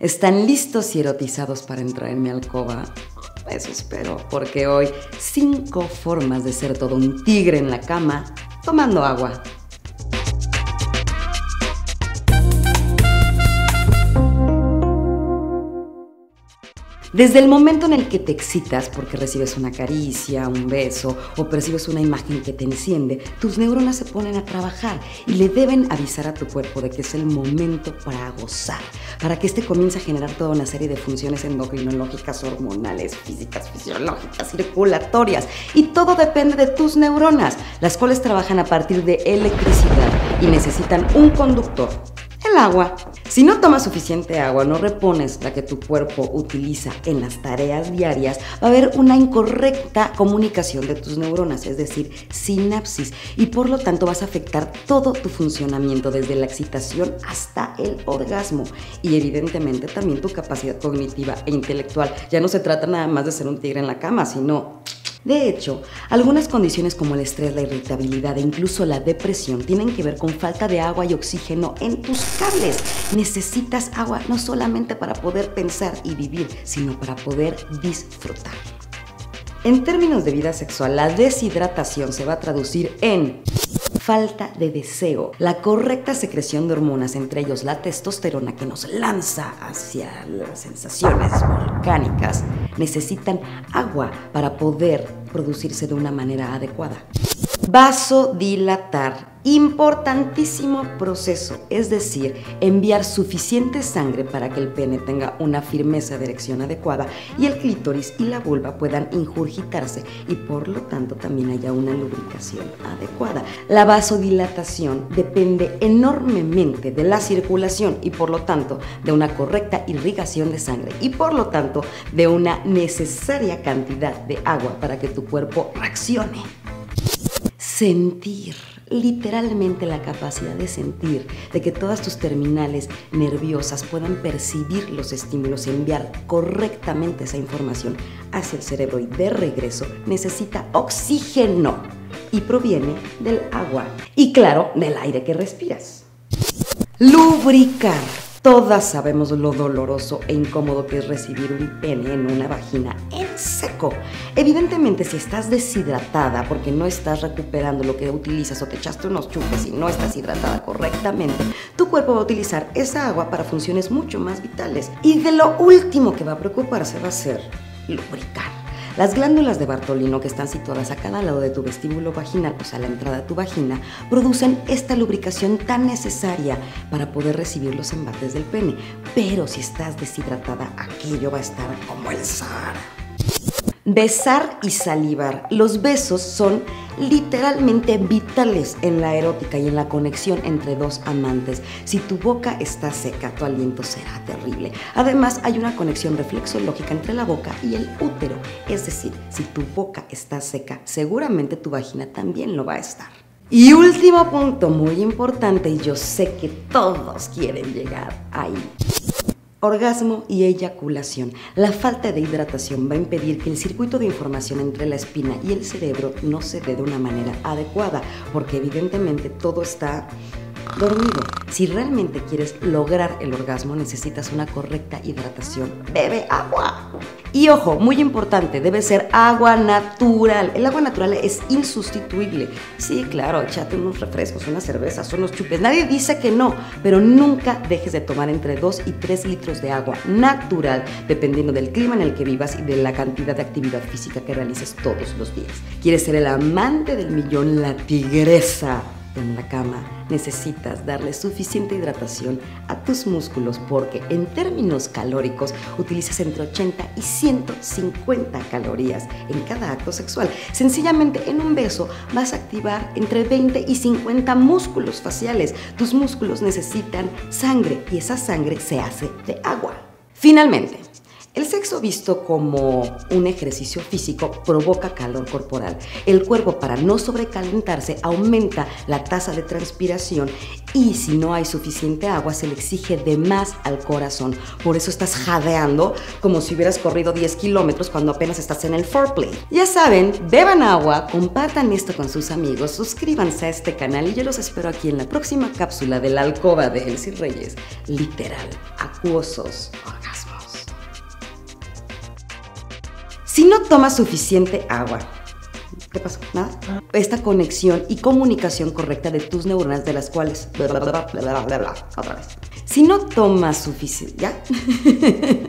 ¿Están listos y erotizados para entrar en mi alcoba? Eso espero, porque hoy cinco formas de ser todo un tigre en la cama tomando agua. Desde el momento en el que te excitas porque recibes una caricia, un beso o percibes una imagen que te enciende, tus neuronas se ponen a trabajar y le deben avisar a tu cuerpo de que es el momento para gozar, para que éste comience a generar toda una serie de funciones endocrinológicas, hormonales, físicas, fisiológicas, circulatorias. Y todo depende de tus neuronas, las cuales trabajan a partir de electricidad y necesitan un conductor agua. Si no tomas suficiente agua, no repones la que tu cuerpo utiliza en las tareas diarias, va a haber una incorrecta comunicación de tus neuronas, es decir, sinapsis, y por lo tanto vas a afectar todo tu funcionamiento, desde la excitación hasta el orgasmo, y evidentemente también tu capacidad cognitiva e intelectual. Ya no se trata nada más de ser un tigre en la cama, sino de hecho, algunas condiciones como el estrés, la irritabilidad e incluso la depresión tienen que ver con falta de agua y oxígeno en tus cables. Necesitas agua no solamente para poder pensar y vivir, sino para poder disfrutar. En términos de vida sexual, la deshidratación se va a traducir en falta de deseo, la correcta secreción de hormonas, entre ellos la testosterona que nos lanza hacia las sensaciones volcánicas, necesitan agua para poder producirse de una manera adecuada. Vasodilatar Importantísimo proceso, es decir, enviar suficiente sangre para que el pene tenga una firmeza de erección adecuada y el clítoris y la vulva puedan ingurgitarse y por lo tanto también haya una lubricación adecuada. La vasodilatación depende enormemente de la circulación y por lo tanto de una correcta irrigación de sangre y por lo tanto de una necesaria cantidad de agua para que tu cuerpo reaccione. Sentir literalmente la capacidad de sentir, de que todas tus terminales nerviosas puedan percibir los estímulos y enviar correctamente esa información hacia el cerebro y de regreso necesita oxígeno y proviene del agua y claro, del aire que respiras. Lubricar Todas sabemos lo doloroso e incómodo que es recibir un pene en una vagina en seco. Evidentemente, si estás deshidratada porque no estás recuperando lo que utilizas o te echaste unos chupes y no estás hidratada correctamente, tu cuerpo va a utilizar esa agua para funciones mucho más vitales. Y de lo último que va a preocuparse va a ser lubricar. Las glándulas de Bartolino, que están situadas a cada lado de tu vestíbulo vaginal, o sea, la entrada a tu vagina, producen esta lubricación tan necesaria para poder recibir los embates del pene. Pero si estás deshidratada, aquello va a estar como el Sahara. Besar y salivar. Los besos son literalmente vitales en la erótica y en la conexión entre dos amantes. Si tu boca está seca, tu aliento será terrible. Además, hay una conexión reflexológica entre la boca y el útero. Es decir, si tu boca está seca, seguramente tu vagina también lo va a estar. Y último punto muy importante, y yo sé que todos quieren llegar ahí. Orgasmo y eyaculación. La falta de hidratación va a impedir que el circuito de información entre la espina y el cerebro no se dé de una manera adecuada, porque evidentemente todo está dormido. Si realmente quieres lograr el orgasmo, necesitas una correcta hidratación. Bebe agua. Y ojo, muy importante, debe ser agua natural. El agua natural es insustituible. Sí, claro, échate unos refrescos, unas cervezas, unos chupes. Nadie dice que no, pero nunca dejes de tomar entre 2 y 3 litros de agua natural, dependiendo del clima en el que vivas y de la cantidad de actividad física que realices todos los días. ¿Quieres ser el amante del millón, la tigresa en la cama, necesitas darle suficiente hidratación a tus músculos porque en términos calóricos utilizas entre 80 y 150 calorías en cada acto sexual. Sencillamente en un beso vas a activar entre 20 y 50 músculos faciales. Tus músculos necesitan sangre y esa sangre se hace de agua. Finalmente, El sexo visto como un ejercicio físico provoca calor corporal. El cuerpo para no sobrecalentarse aumenta la tasa de transpiración y si no hay suficiente agua se le exige de más al corazón. Por eso estás jadeando como si hubieras corrido 10 kilómetros cuando apenas estás en el foreplay. Ya saben, beban agua, compartan esto con sus amigos, suscríbanse a este canal y yo los espero aquí en la próxima cápsula de la alcoba de Elsie Reyes. Literal, acuosos orgasmos. Si no tomas suficiente agua, ¿Qué pasó? ¿Nada? Esta conexión y comunicación correcta de tus neuronas de las cuales... Bla, bla, bla, otra vez. Si no tomas suficiente... ¿Ya?